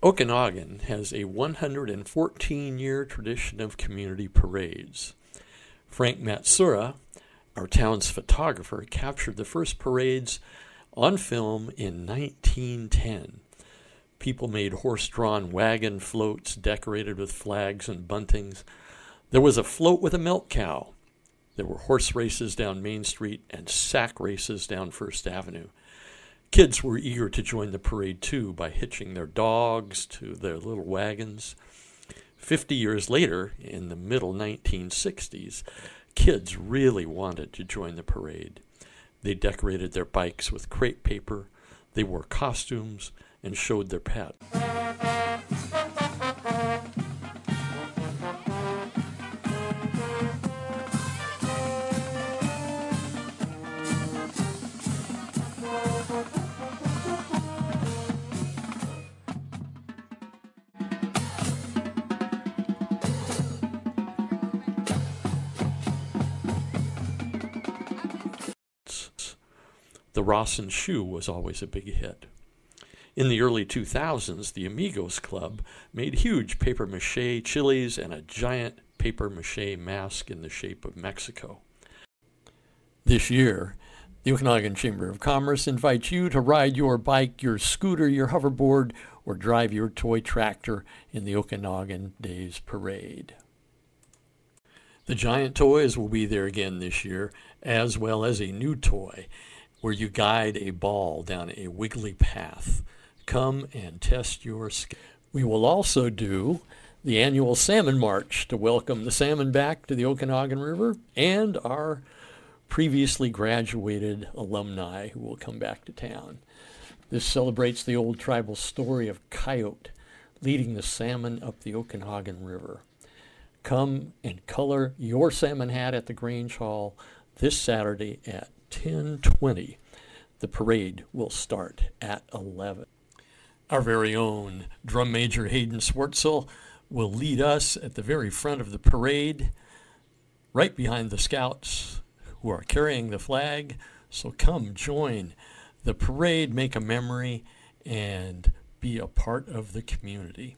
Okanogan has a 114 year tradition of community parades. Frank Matsura, our town's photographer, captured the first parades on film in 1910. People made horse drawn wagon floats decorated with flags and buntings. There was a float with a milk cow. There were horse races down Main Street and sack races down First Avenue. Kids were eager to join the parade too by hitching their dogs to their little wagons. Fifty years later, in the middle 1960s, kids really wanted to join the parade. They decorated their bikes with crepe paper, they wore costumes, and showed their pet. The Rawson shoe was always a big hit. In the early 2000s, the Amigos Club made huge paper mache chilies and a giant paper mache mask in the shape of Mexico. This year, the Okanogan Chamber of Commerce invites you to ride your bike, your scooter, your hoverboard, or drive your toy tractor in the Okanogan Days Parade. The giant toys will be there again this year, as well as a new toy where you guide a ball down a wiggly path. Come and test your skill. We will also do the annual Salmon March to welcome the salmon back to the Okanogan River and our previously graduated alumni who will come back to town. This celebrates the old tribal story of Coyote leading the salmon up the Okanogan River. Come and color your salmon hat at the Grange Hall this Saturday at 10:20. The parade will start at 11. Our very own drum major Hayden Swartzel will lead us at the very front of the parade, right behind the scouts who are carrying the flag. So come join the parade, make a memory, and be a part of the community.